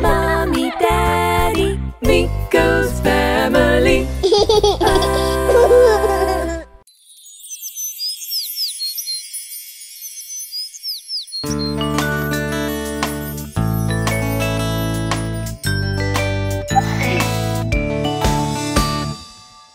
Mommy, Daddy, Meeko's family.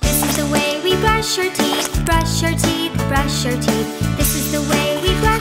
This is the way we brush our teeth, brush our teeth, brush our teeth. This is the way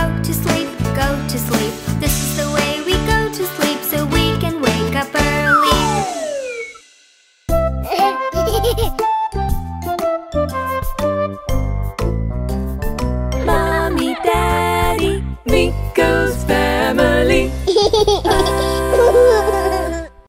go to sleep, go to sleep. This is the way we go to sleep so we can wake up early.